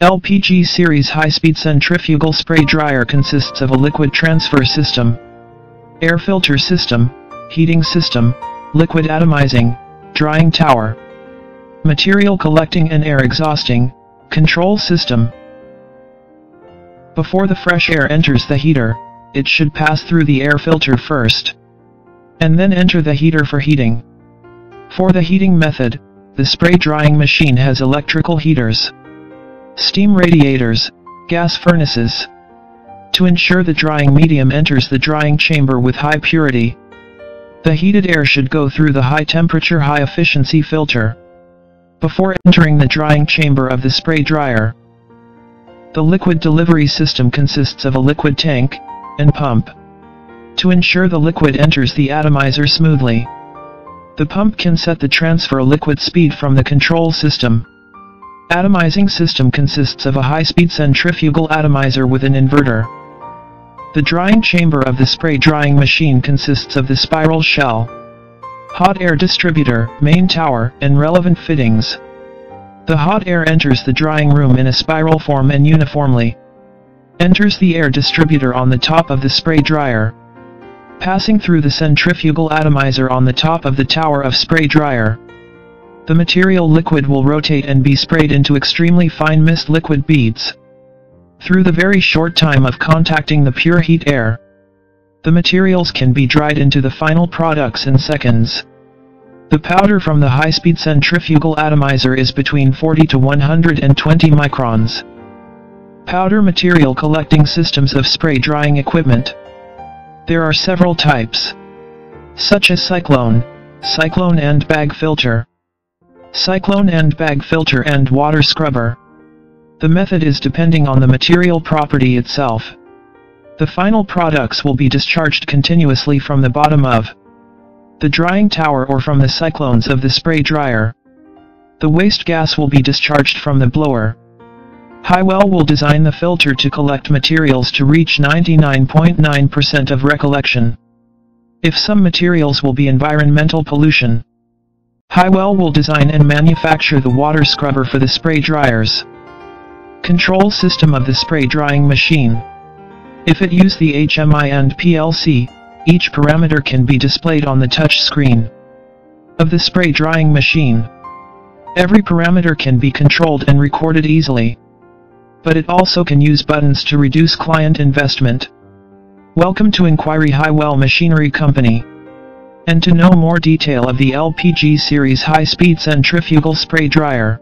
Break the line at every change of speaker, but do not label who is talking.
LPG series high-speed centrifugal spray dryer consists of a liquid transfer system, air filter system, heating system, liquid atomizing, drying tower, material collecting and air exhausting, control system. Before the fresh air enters the heater, it should pass through the air filter first, and then enter the heater for heating. For the heating method, the spray drying machine has electrical heaters steam radiators, gas furnaces. To ensure the drying medium enters the drying chamber with high purity, the heated air should go through the high temperature high efficiency filter before entering the drying chamber of the spray dryer. The liquid delivery system consists of a liquid tank and pump to ensure the liquid enters the atomizer smoothly. The pump can set the transfer liquid speed from the control system Atomizing system consists of a high-speed centrifugal atomizer with an inverter. The drying chamber of the spray drying machine consists of the spiral shell, hot air distributor, main tower, and relevant fittings. The hot air enters the drying room in a spiral form and uniformly enters the air distributor on the top of the spray dryer, passing through the centrifugal atomizer on the top of the tower of spray dryer. The material liquid will rotate and be sprayed into extremely fine mist liquid beads. Through the very short time of contacting the pure heat air, the materials can be dried into the final products in seconds. The powder from the high-speed centrifugal atomizer is between 40 to 120 microns. Powder material collecting systems of spray drying equipment. There are several types, such as cyclone, cyclone and bag filter, Cyclone end bag filter and water scrubber. The method is depending on the material property itself. The final products will be discharged continuously from the bottom of the drying tower or from the cyclones of the spray dryer. The waste gas will be discharged from the blower. Highwell will design the filter to collect materials to reach 99.9% of recollection. If some materials will be environmental pollution, Hywell will design and manufacture the water scrubber for the spray dryers. Control system of the spray drying machine. If it use the HMI and PLC, each parameter can be displayed on the touch screen of the spray drying machine. Every parameter can be controlled and recorded easily. But it also can use buttons to reduce client investment. Welcome to Inquiry Hywell Machinery Company. And to know more detail of the LPG series high-speed centrifugal spray dryer,